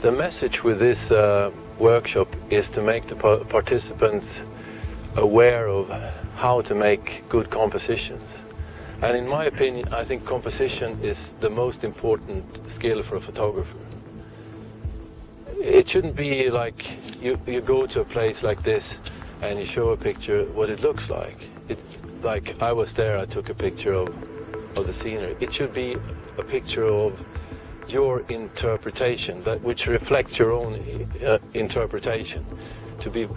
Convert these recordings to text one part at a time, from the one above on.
The message with this uh, workshop is to make the participants aware of how to make good compositions. And in my opinion, I think composition is the most important skill for a photographer. It shouldn't be like you, you go to a place like this and you show a picture what it looks like. It, like I was there, I took a picture of, of the scenery. It should be a picture of your interpretation, that which reflects your own uh, interpretation. To be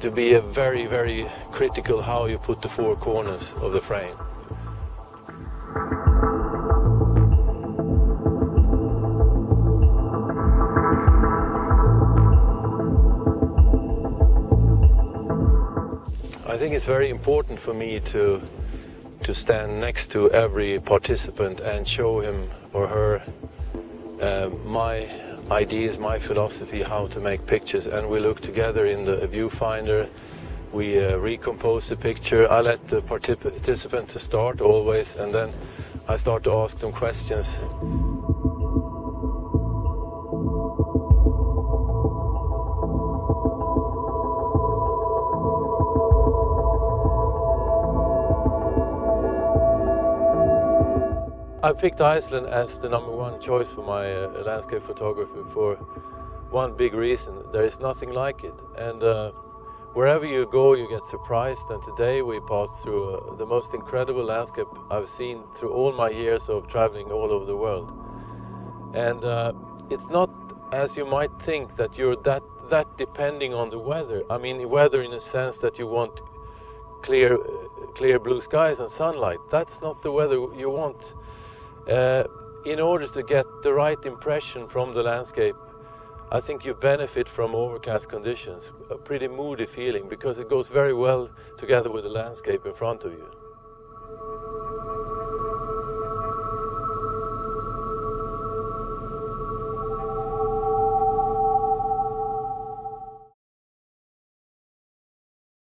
to be a very very critical how you put the four corners of the frame. Think it's very important for me to to stand next to every participant and show him or her uh, my ideas, my philosophy, how to make pictures, and we look together in the viewfinder. We uh, recompose the picture. I let the particip- participant to start always, and then I start to ask them questions. I picked Iceland as the number one choice for my uh, landscape photography for one big reason. There is nothing like it. And uh, wherever you go, you get surprised. And today we passed through uh, the most incredible landscape I've seen through all my years of traveling all over the world. And uh, it's not as you might think that you're that, that depending on the weather. I mean, weather in a sense that you want clear, clear blue skies and sunlight. That's not the weather you want. Uh, in order to get the right impression from the landscape, I think you benefit from overcast conditions, a pretty moody feeling, because it goes very well together with the landscape in front of you.